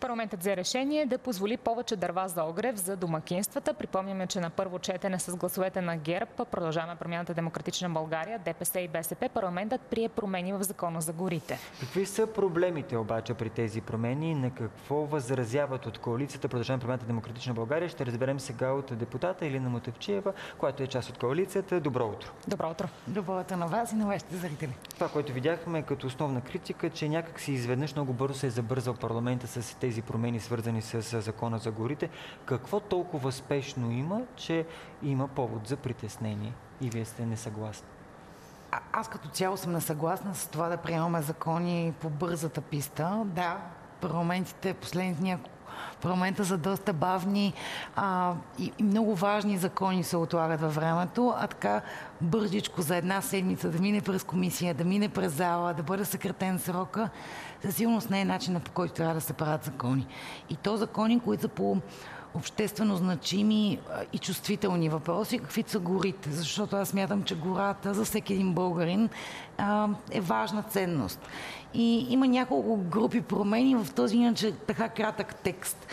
Парламентът взе решение да позволи повече дърва за огрев за домакинствата. Припомняме, че на първо четене с гласовете на ГЕРБ, продължаваме промяната Демократична България, ДПС и БСП, парламентът прие промени в закона за горите. Какви са проблемите обаче при тези промени? На какво възразяват от коалицията Продължаваме промяната Демократична България? Ще разберем сега от депутата Илина Мотевчиева, която е част от коалицията. Добро утро! Добро утро! Добро утро на вас и на вашите зрители. Това, което видяхме като основна критика, че някак си изведнъж много бързо се е забързал парламента с тези промени, свързани с закона за горите. Какво толкова спешно има, че има повод за притеснение и вие сте несъгласни? А, аз като цяло съм несъгласна с това да приемаме закони по бързата писта. Да, парламентите последните няколко парламента са доста бавни а, и, и много важни закони се отлагат във времето, а така бързичко за една седмица да мине през комисия, да мине през зала, да бъде съкратен срока, със сигурност не е начинът по който трябва да се правят закони. И то закони, които са по обществено значими и чувствителни въпроси, каквито са горите. Защото аз смятам, че гората за всеки един българин е важна ценност. И има няколко групи промени в този иначе така кратък текст,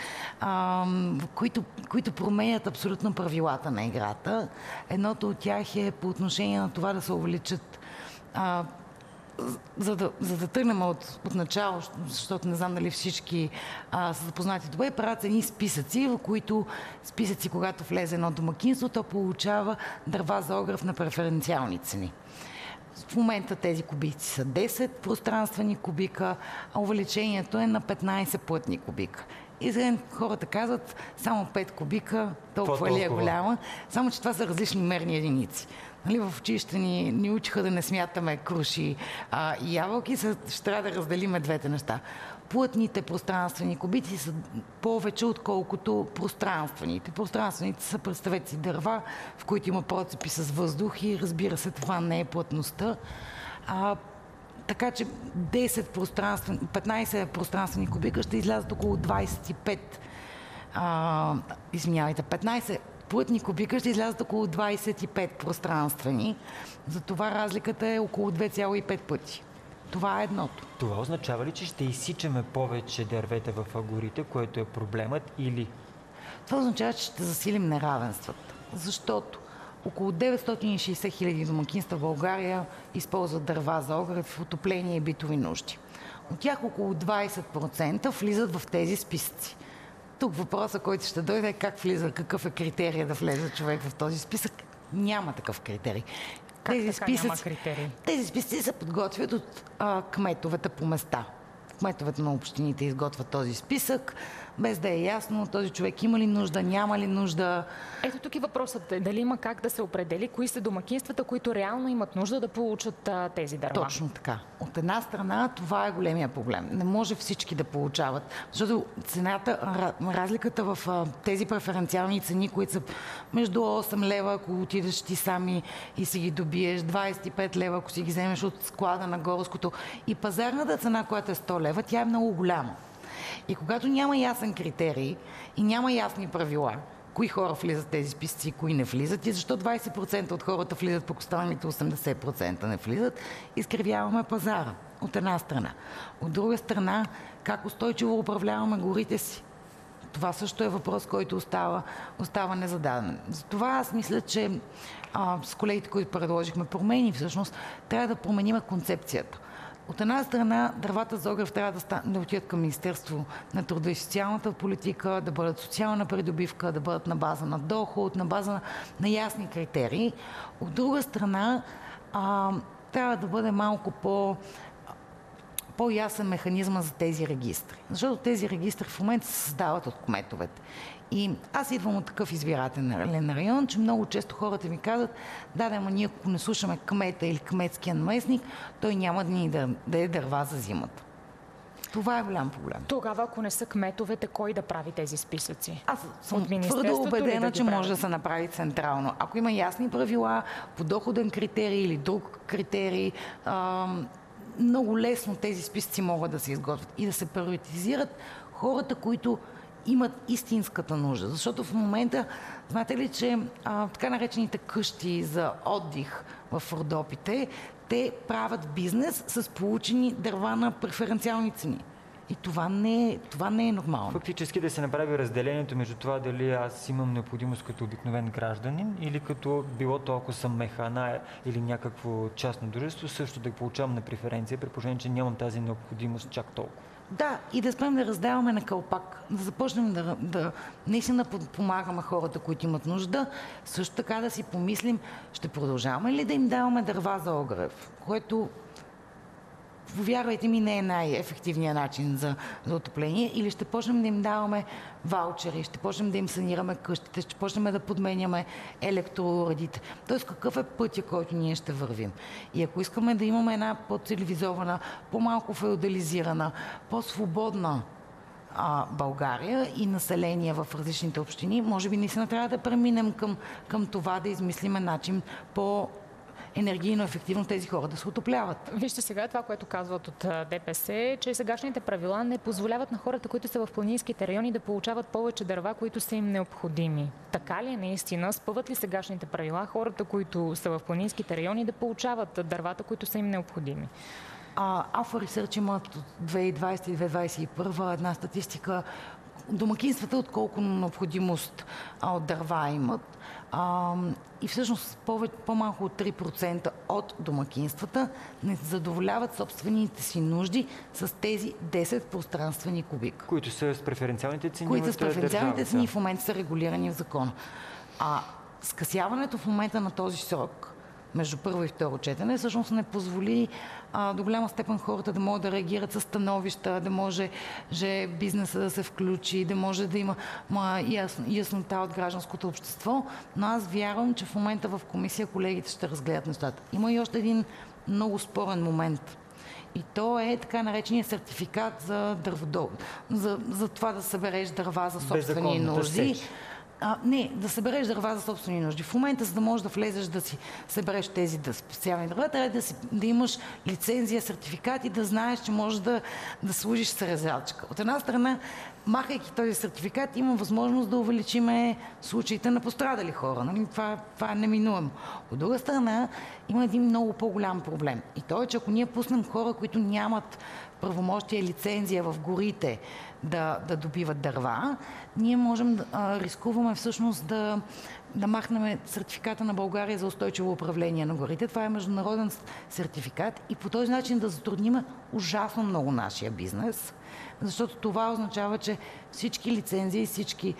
които, които променят абсолютно правилата на играта. Едното от тях е по отношение на това да се увеличат за да, за да тръгнем от, от начало, защото не знам дали всички а, са запознати добре, правят едни списъци, в които списъци, когато влезе едно домакинство, то получава дърва за огрев на преференциални цени. В момента тези кубици са 10 пространствени кубика, а увеличението е на 15 плътни кубика. И сега хората казват, само 5 кубика, толкова ли е голяма, само че това са различни мерни единици. Нали, в училище ни, ни учиха да не смятаме круши а, и ябълки, ще трябва да разделиме двете неща. Плътните пространствени кубици са повече, отколкото пространствените. Пространствените са, представете си, дърва, в които има процепи с въздух и разбира се, това не е плътността. А, така че 10 пространствен, 15 пространствени кубика ще излязат около 25 а, извинявайте, 15 плътни кубика ще излязат около 25 пространствени. Затова разликата е около 2,5 пъти. Това е едното. Това означава ли, че ще изсичаме повече дървета в горите, което е проблемът или? Това означава, че ще засилим неравенствата. Защото около 960 хиляди домакинства в България използват дърва за огрев, отопление и битови нужди. От тях около 20% влизат в тези списъци. Тук въпросът, който ще дойде е как влиза, какъв е критерия да влезе човек в този списък. Няма такъв критерий. Как тези списъци, няма критерии? Тези списъци се подготвят от а, кметовете по места. Кметовете на общините изготвят този списък без да е ясно този човек има ли нужда, няма ли нужда. Ето тук и въпросът е дали има как да се определи кои са домакинствата, които реално имат нужда да получат а, тези дърва. Точно така. От една страна това е големия проблем. Не може всички да получават, защото цената, разликата в а, тези преференциални цени, които са между 8 лева, ако отидеш ти сами и си ги добиеш, 25 лева, ако си ги вземеш от склада на горското и пазарната цена, която е 100 лева, тя е много голяма. И когато няма ясен критерий и няма ясни правила, кои хора влизат в тези списъци и кои не влизат и защо 20% от хората влизат, пък останалите 80% не влизат, изкривяваме пазара от една страна. От друга страна, как устойчиво управляваме горите си. Това също е въпрос, който остава, остава незададен. Затова аз мисля, че а, с колегите, които предложихме промени, всъщност трябва да променим концепцията. От една страна, дървата за огрев трябва да, ста, да отидат към Министерство на труда и социалната политика, да бъдат социална придобивка, да бъдат на база на доход, на база на, ясни критерии. От друга страна, а, трябва да бъде малко по по-ясен механизма за тези регистри. Защото тези регистри в момента се създават от кметовете. И аз идвам от такъв избирателен район, че много често хората ми казват, да, да, ама ние ако не слушаме кмета или кметския наместник, той няма да ни да, да е дърва за зимата. Това е голям проблем. Тогава, ако не са кметовете, кой да прави тези списъци? Аз съм твърдо убедена, да че може да се направи централно. Ако има ясни правила, по доходен критерий или друг критерий, много лесно тези списъци могат да се изготвят и да се приоритизират хората, които имат истинската нужда. Защото в момента, знаете ли, че а, така наречените къщи за отдих в Родопите, те правят бизнес с получени дърва на преференциални цени. И това не, е, това не е нормално. Фактически да се направи разделението между това дали аз имам необходимост като обикновен гражданин или като било то, ако съм механа или някакво частно дружество, също да получавам на преференция, при положение, че нямам тази необходимост чак толкова. Да, и да спрем да раздаваме на кълпак, да започнем да, да наистина помагаме хората, които имат нужда. Също така да си помислим, ще продължаваме ли да им даваме дърва за огрев, което повярвайте ми, не е най-ефективният начин за, за отопление. Или ще почнем да им даваме ваучери, ще почнем да им санираме къщите, ще почнем да подменяме електроуредите. Тоест, какъв е пътя, който ние ще вървим? И ако искаме да имаме една по-цивилизована, по-малко феодализирана, по-свободна а, България и население в различните общини, може би наистина трябва да преминем към, към това да измислиме начин по енергийно ефективно тези хора да се отопляват. Вижте сега това, което казват от ДПС, че сегашните правила не позволяват на хората, които са в планинските райони, да получават повече дърва, които са им необходими. Така ли е наистина? Спъват ли сегашните правила хората, които са в планинските райони, да получават дървата, които са им необходими? Alpha Research имат от 2020 и 2021 една статистика домакинствата от колко необходимост от дърва имат. А, и всъщност по-малко от 3% от домакинствата не задоволяват собствените си нужди с тези 10 пространствени кубика. Които са с преференциалните цени Които с преференциалните цени в момента са регулирани в закона. А скъсяването в момента на този срок между първо и второ четене, всъщност не позволи а, до голяма степен хората да могат да реагират с становища, да може же бизнеса да се включи, да може да има ма, ясно, яснота от гражданското общество. Но аз вярвам, че в момента в комисия колегите ще разгледат нещата. Има и още един много спорен момент. И то е така наречения сертификат за дърводол. За, за това да събереш дърва за собствени нужди. А, не, да събереш дърва за собствени нужди. В момента, за да можеш да влезеш да си събереш тези да специални дърва, трябва да, си, да имаш лицензия, сертификат и да знаеш, че можеш да, да служиш с резалчка. От една страна, махайки този сертификат, има възможност да увеличиме случаите на пострадали хора. Нали? Това, това е неминуемо. От друга страна, има един много по-голям проблем. И то е, че ако ние пуснем хора, които нямат правомощия лицензия в горите да, да добиват дърва, ние можем да рискуваме всъщност да, да махнем сертификата на България за устойчиво управление на горите. Това е международен сертификат и по този начин да затрудним ужасно много нашия бизнес, защото това означава, че всички лицензии, всички,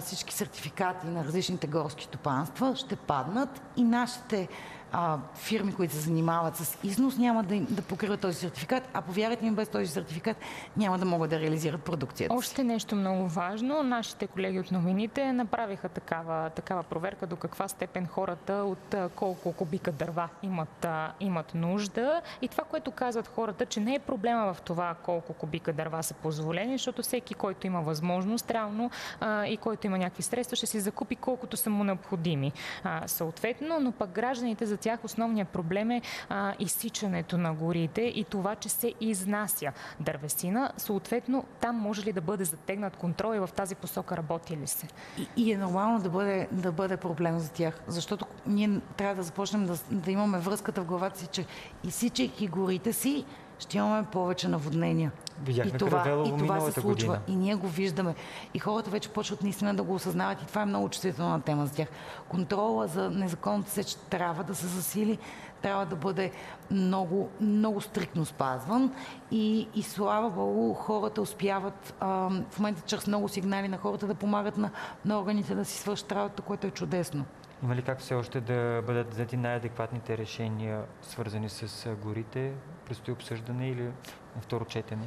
всички сертификати на различните горски стопанства ще паднат и нашите а, фирми, които се занимават с износ, няма да, да покриват този сертификат, а повярвайте ми, без този сертификат няма да могат да реализират продукцията. Още нещо много важно. Нашите колеги от новините направиха такава, такава проверка до каква степен хората от колко кубика дърва имат, имат нужда. И това, което казват хората, че не е проблема в това колко кубика дърва са позволени, защото всеки, който има възможност, реално а, и който има някакви средства, ще си закупи колкото са му необходими. А, съответно, но пък гражданите за тях основният проблем е а, изсичането на горите и това, че се изнася дървесина. Съответно, там може ли да бъде затегнат контрол и в тази посока работи ли се? И, и е нормално да бъде, да бъде проблем за тях, защото ние трябва да започнем да, да имаме връзката в главата си, че изсичайки горите си, ще имаме повече наводнения. Видяхме и това, и това се случва. Година. И ние го виждаме. И хората вече почват наистина да го осъзнават. И това е много чувствителна тема за тях. Контрола за незаконната сеч трябва да се засили, трябва да бъде много, много стриктно спазван. И, и слава Богу, хората успяват а, в момента чрез много сигнали на хората да помагат на, на органите да си свършат работа, което е чудесно. Има ли как все още да бъдат взети най-адекватните решения, свързани с горите? Предстои обсъждане или второ четене?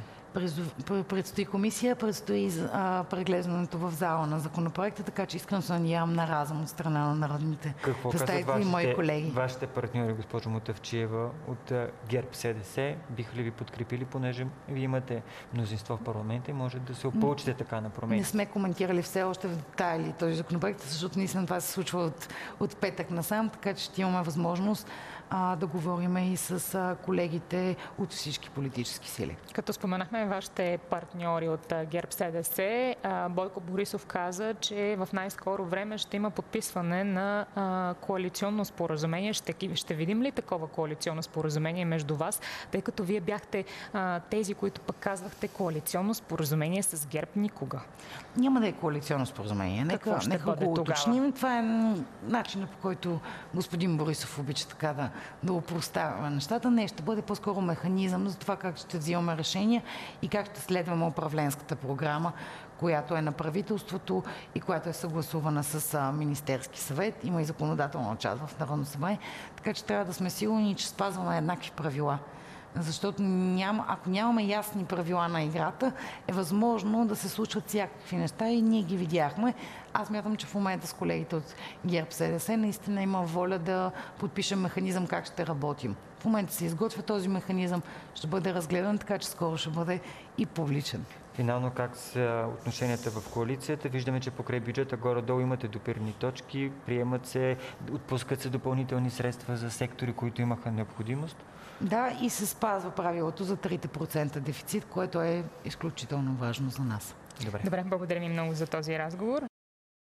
предстои комисия, предстои а, преглеждането в зала на законопроекта, така че искам се надявам на разум от страна на народните представители и мои колеги. Вашите партньори, госпожо Мутавчиева, от ГЕРБ СДС, биха ли ви подкрепили, понеже вие имате мнозинство в парламента и може да се ополучите така на промени? Не сме коментирали все още в детайли този законопроект, защото наистина това се случва от, от петък насам, така че ще имаме възможност а, да говорим и с а, колегите от всички политически сили. Като споменахме вашите партньори от ГЕРБ СДС, Бойко Борисов каза, че в най-скоро време ще има подписване на коалиционно споразумение. Ще, ще видим ли такова коалиционно споразумение между вас, тъй като вие бяхте тези, които пък казвахте коалиционно споразумение с ГЕРБ никога? Няма да е коалиционно споразумение. Нека, нека го уточним. Това е начинът по който господин Борисов обича така да, да упростава нещата. Не, ще бъде по-скоро механизъм за това как ще взимаме решения и как ще следваме управленската програма, която е на правителството и която е съгласувана с Министерски съвет. Има и законодателна част в Народно събрание. Така че трябва да сме сигурни, че спазваме еднакви правила. Защото няма, ако нямаме ясни правила на играта, е възможно да се случват всякакви неща и ние ги видяхме. Аз мятам, че в момента с колегите от ГЕРБ СДС наистина има воля да подпишем механизъм как ще работим. В момента се изготвя този механизъм, ще бъде разгледан, така че скоро ще бъде и публичен. Финално как са отношенията в коалицията? Виждаме, че покрай бюджета горе-долу имате допирни точки, приемат се, отпускат се допълнителни средства за сектори, които имаха необходимост. Да, и се спазва правилото за 3% дефицит, което е изключително важно за нас. Добре. Добре, благодаря ви много за този разговор.